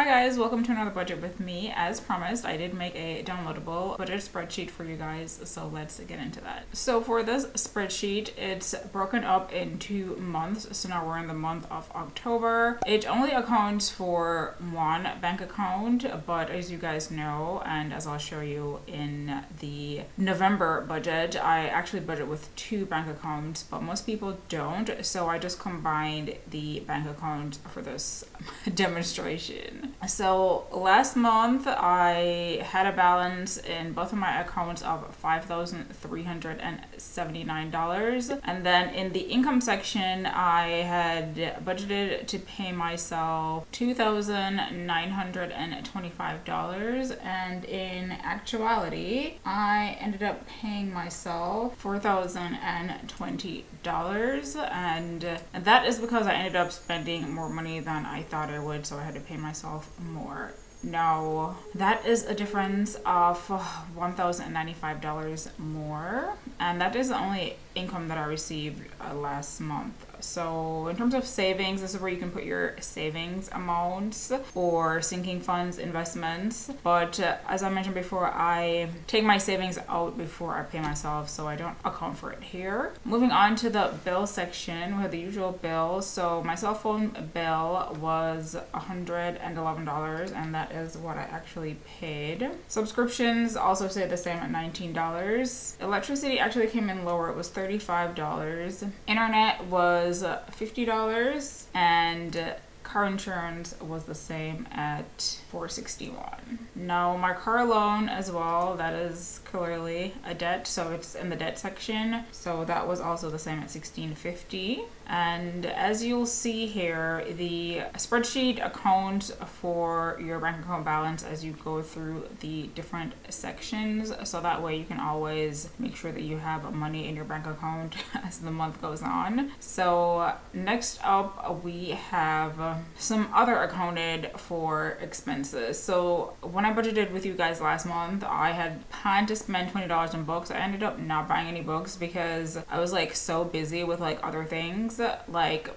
Hi guys, welcome to another budget with me. As promised, I did make a downloadable budget spreadsheet for you guys, so let's get into that. So for this spreadsheet, it's broken up into months. So now we're in the month of October. It only accounts for one bank account, but as you guys know, and as I'll show you in the November budget, I actually budget with two bank accounts, but most people don't. So I just combined the bank account for this demonstration. So last month I had a balance in both of my accounts of $5,379. And then in the income section, I had budgeted to pay myself $2,925. And in actuality, I ended up paying myself $4,020. And that is because I ended up spending more money than I thought I would. So I had to pay myself more. No, that is a difference of $1,095 more, and that is the only income that I received uh, last month. So in terms of savings, this is where you can put your savings amounts or sinking funds investments. But uh, as I mentioned before, I take my savings out before I pay myself, so I don't account for it here. Moving on to the bill section, we have the usual bills. So my cell phone bill was $111, and that is what I actually paid. Subscriptions also stay the same at $19. Electricity actually came in lower, it was $35. Internet was Uh, $50 and uh, car insurance was the same at 461 now my car loan as well that is clearly a debt so it's in the debt section. So that was also the same at 1650 and as you'll see here the spreadsheet accounts for your bank account balance as you go through the different sections. So that way you can always make sure that you have money in your bank account as the month goes on. So next up we have some other accounted for expenses. So when I budgeted with you guys last month I had planned to spend $20 on books. I ended up not buying any books because I was like so busy with like other things. Like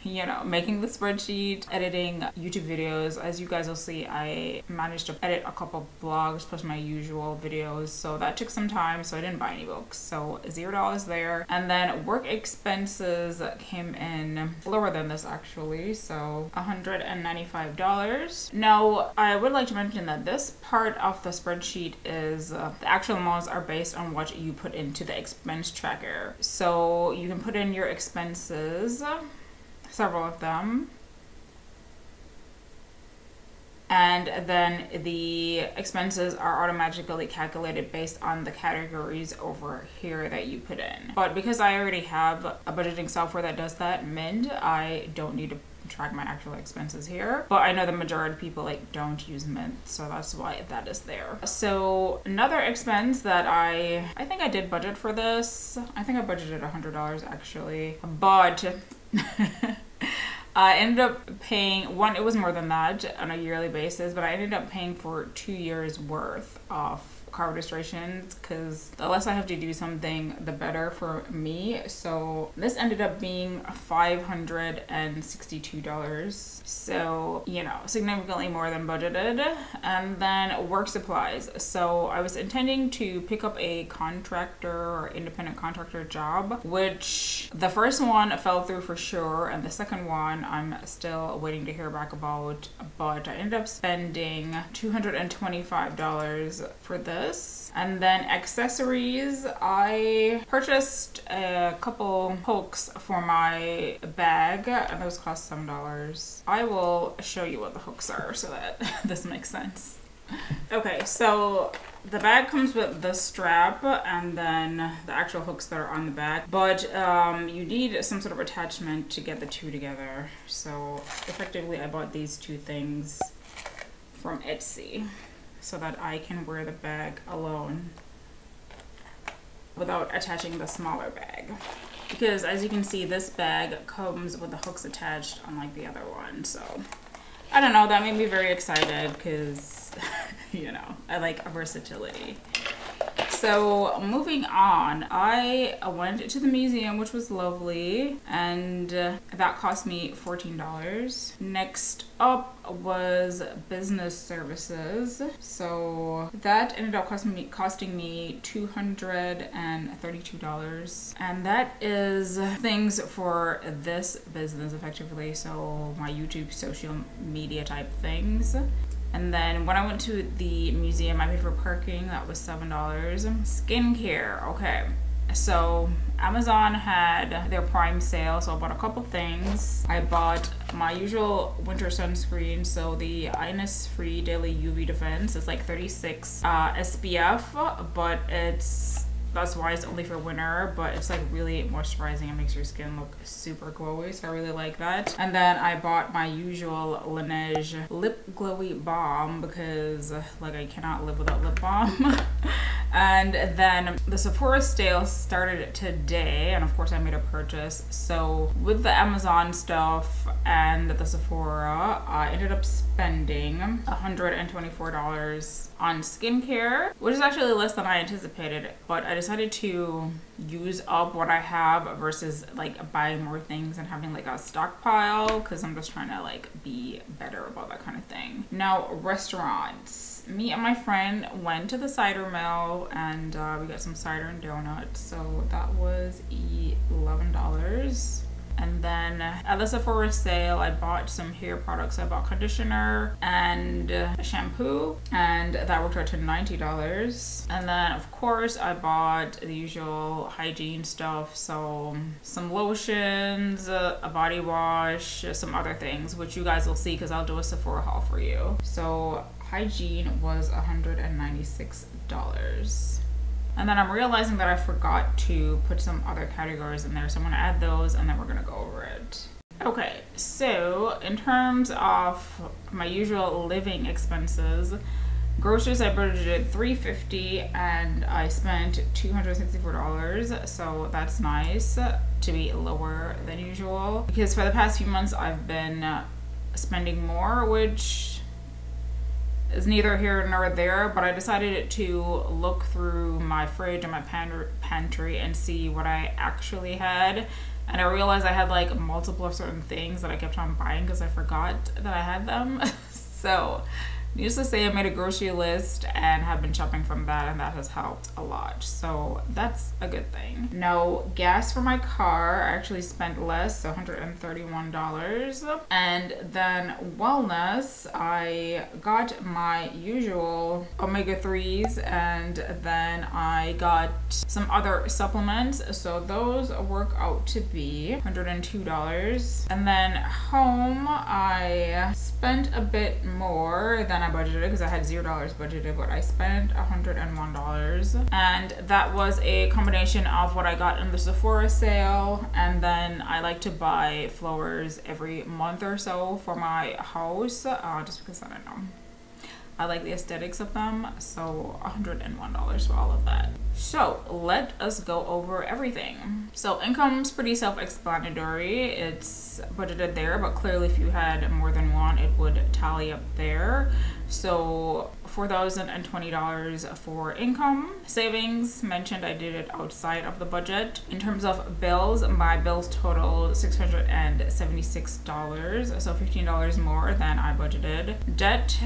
you know making the spreadsheet editing youtube videos. As you guys will see i managed to edit a couple blogs plus my usual videos so that took some time so i didn't buy any books. So zero dollars there. And then work expenses came in lower than this actually so $195 now i would like to mention that this part of the spreadsheet is uh, the actual amounts are based on what you put into the expense tracker. So you can put in your expenses several of them. And then the expenses are automatically calculated based on the categories over here that you put in. But because I already have a budgeting software that does that, Mint, I don't need to track my actual expenses here. But I know the majority of people like don't use Mint, so that's why that is there. So another expense that I, I think I did budget for this. I think I budgeted $100 actually, but I ended up paying one, it was more than that on a yearly basis, but I ended up paying for two years worth of car registrations because the less I have to do something, the better for me. So this ended up being $562. So, you know, significantly more than budgeted. And then work supplies. So I was intending to pick up a contractor or independent contractor job, which the first one fell through for sure. And the second one I'm still waiting to hear back about. But I ended up spending $225 for this this. And then accessories, I purchased a couple hooks for my bag and those cost $7. I will show you what the hooks are so that this makes sense. Okay, so the bag comes with the strap and then the actual hooks that are on the back, but um, you need some sort of attachment to get the two together. So effectively I bought these two things from Etsy so that I can wear the bag alone without attaching the smaller bag. Because as you can see, this bag comes with the hooks attached unlike the other one. So I don't know, that made me very excited because, you know, I like versatility. So moving on, I went to the museum, which was lovely, and uh, that cost me $14. Next up was business services. So that ended up costing me costing me $232. And that is things for this business effectively. So my YouTube social media type things. And then when I went to the museum, I paid for parking. That was $7. Skincare. Okay. So Amazon had their prime sale, so I bought a couple things. I bought my usual winter sunscreen, so the Innisfree Daily UV Defense. It's like 36 uh, SPF, but it's that's why it's only for winter, but it's like really moisturizing and makes your skin look super glowy. So I really like that. And then I bought my usual Laneige lip glowy balm because like I cannot live without lip balm. and then the Sephora sale started today, and of course I made a purchase. So with the Amazon stuff and the Sephora, I ended up spending $124 on skincare, which is actually less than I anticipated, but I decided to use up what I have versus like buying more things and having like a stockpile because I'm just trying to like be better about that kind of thing. Now, restaurants. Me and my friend went to the cider mill and uh, we got some cider and donuts. So that was $11. And then at the Sephora sale, I bought some hair products. I bought conditioner and uh, shampoo, and that worked out to $90. And then, of course, I bought the usual hygiene stuff. So, um, some lotions, uh, a body wash, some other things, which you guys will see because I'll do a Sephora haul for you. So, hygiene was $196. And then I'm realizing that I forgot to put some other categories in there. So I'm gonna add those and then we're gonna go over it. Okay, so in terms of my usual living expenses, groceries I budgeted 350, and I spent $264 so that's nice to be lower than usual because for the past few months I've been spending more which is neither here nor there, but I decided to look through my fridge and my pantry and see what I actually had. And I realized I had like multiple of certain things that I kept on buying because I forgot that I had them. so Needless to say, I made a grocery list and have been shopping from that, and that has helped a lot. So that's a good thing. No gas for my car, I actually spent less, so $131. And then wellness, I got my usual omega 3s, and then I got some other supplements. So those work out to be $102. And then home, I spent a bit more than I budgeted because I had zero dollars budgeted, but I spent $101. And that was a combination of what I got in the Sephora sale, and then I like to buy flowers every month or so for my house, uh, just because I don't know. I like the aesthetics of them, so $101 for all of that. So let us go over everything. So income's pretty self-explanatory. It's budgeted there, but clearly if you had more than one, it would tally up there. So $4,020 for income. Savings, mentioned I did it outside of the budget. In terms of bills, my bills total $676, so $15 more than I budgeted. Debt,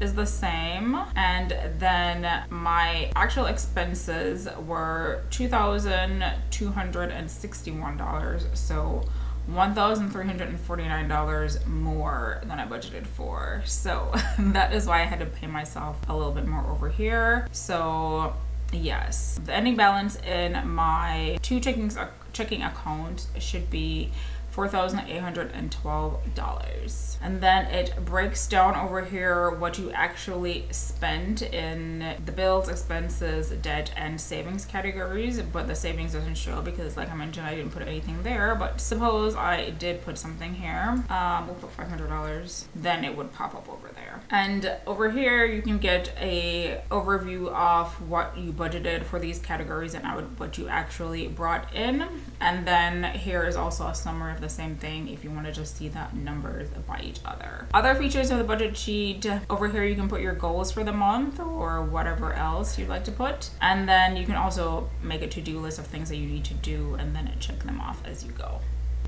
is the same and then my actual expenses were $2,261 so $1,349 more than I budgeted for. So that is why I had to pay myself a little bit more over here. So yes, the ending balance in my two checking, checking accounts should be $4,812. And then it breaks down over here what you actually spend in the bills, expenses, debt, and savings categories. But the savings doesn't show because, like I mentioned, I didn't put anything there. But suppose I did put something here, um, we'll put $500, then it would pop up over there. And over here, you can get a overview of what you budgeted for these categories and what you actually brought in. And then here is also a summary the same thing if you want to just see the numbers by each other. Other features of the budget sheet, over here you can put your goals for the month or whatever else you'd like to put. And then you can also make a to-do list of things that you need to do and then check them off as you go.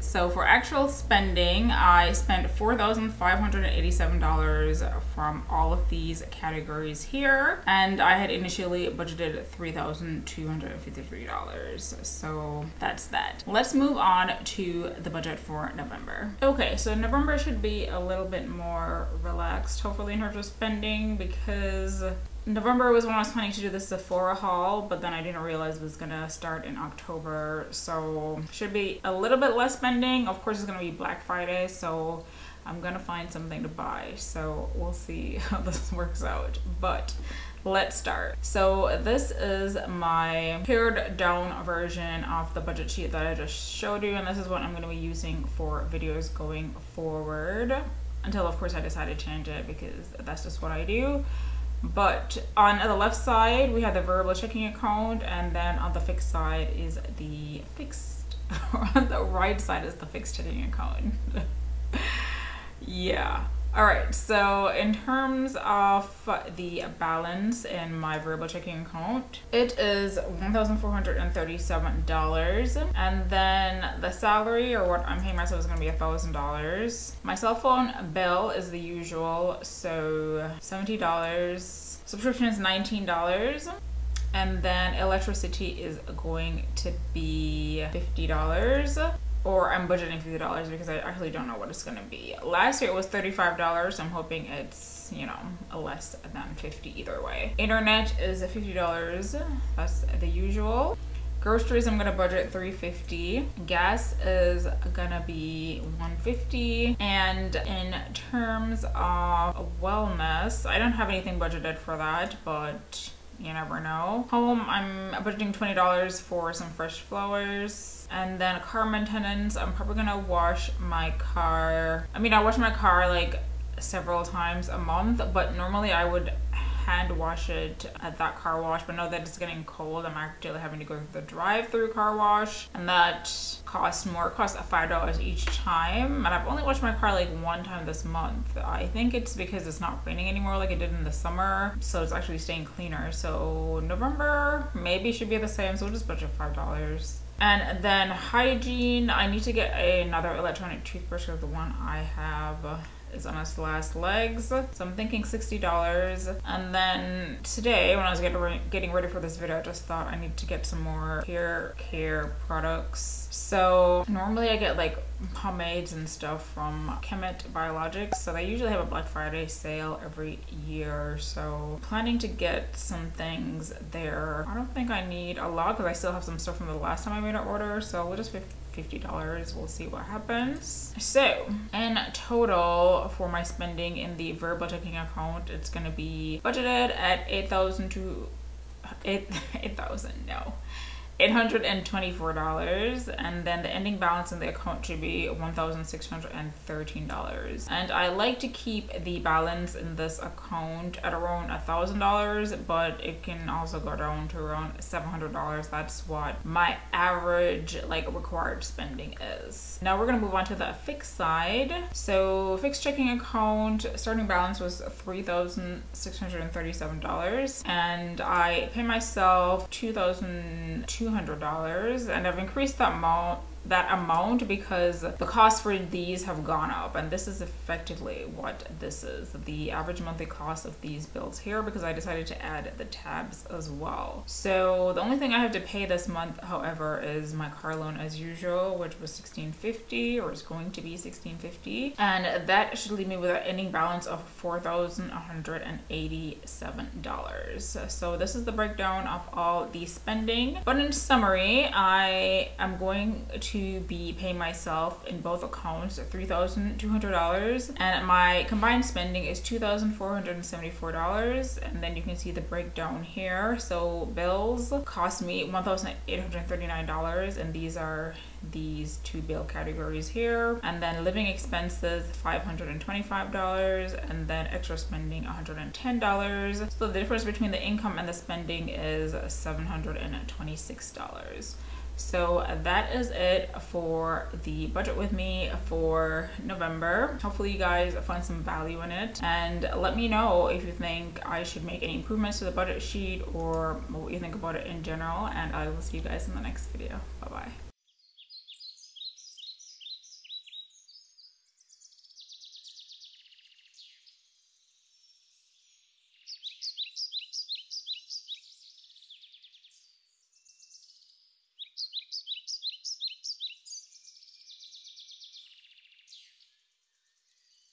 So for actual spending, I spent $4,587 from all of these categories here. And I had initially budgeted $3,253. So that's that. Let's move on to the budget for November. Okay, so November should be a little bit more relaxed, hopefully in terms of spending because November was when I was planning to do the Sephora haul, but then I didn't realize it was gonna start in October. So should be a little bit less spending. Of course, it's gonna be Black Friday, so I'm gonna find something to buy. So we'll see how this works out. But let's start. So this is my pared down version of the budget sheet that I just showed you, and this is what I'm gonna be using for videos going forward. Until of course I decide to change it because that's just what I do. But on the left side, we have the variable checking account, and then on the fixed side is the fixed, on the right side is the fixed checking account. yeah. All right, so in terms of the balance in my variable checking account, it is $1,437. And then the salary or what I'm paying myself is gonna be $1,000. My cell phone bill is the usual, so $70. Subscription is $19 and then electricity is going to be $50 or I'm budgeting $50 because I actually don't know what it's to be. Last year it was $35. I'm hoping it's, you know, less than 50 either way. Internet is $50. That's the usual. Groceries, I'm gonna budget 350. Gas is gonna be 150. And in terms of wellness, I don't have anything budgeted for that, but you never know. Home, I'm budgeting $20 for some fresh flowers. And then car maintenance, I'm probably gonna wash my car. I mean, I wash my car like several times a month, but normally I would hand wash it at that car wash, but now that it's getting cold, I'm actually having to go through the drive-through car wash, and that costs more. It costs five dollars each time, and I've only washed my car like one time this month. I think it's because it's not raining anymore like it did in the summer, so it's actually staying cleaner. So November maybe should be the same. So we'll just budget five dollars. And then hygiene, I need to get another electronic toothbrush because the one I have is on its last legs. So I'm thinking $60. And then today, when I was getting ready for this video, I just thought I need to get some more hair care products. So normally I get like pomades and stuff from Kemet Biologics. So they usually have a Black Friday sale every year. So planning to get some things there. I don't think I need a lot because I still have some stuff from the last time I made an order. So we'll just $50. We'll see what happens. So in total for my spending in the variable checking account, it's going to be budgeted at 8,000 to 8,000, no. $824 and then the ending balance in the account should be $1,613 and I like to keep the balance in this account at around $1,000 but it can also go down to around $700 that's what my average like required spending is. Now we're gonna move on to the fixed side. So fixed checking account starting balance was $3,637 and I pay myself 2200 $200 and I've increased that amount that amount because the costs for these have gone up. And this is effectively what this is the average monthly cost of these bills here because I decided to add the tabs as well. So the only thing I have to pay this month however is my car loan as usual which was 1650 or is going to be 1650 and that should leave me with an ending balance of $4,187 so this is the breakdown of all the spending. But in summary I am going to to be paying myself in both accounts $3,200 and my combined spending is $2,474 and then you can see the breakdown here. So bills cost me $1,839 and these are these two bill categories here. And then living expenses $525 and then extra spending $110 so the difference between the income and the spending is $726 So that is it for the budget with me for November. Hopefully you guys find some value in it and let me know if you think I should make any improvements to the budget sheet or what you think about it in general and I will see you guys in the next video. Bye bye.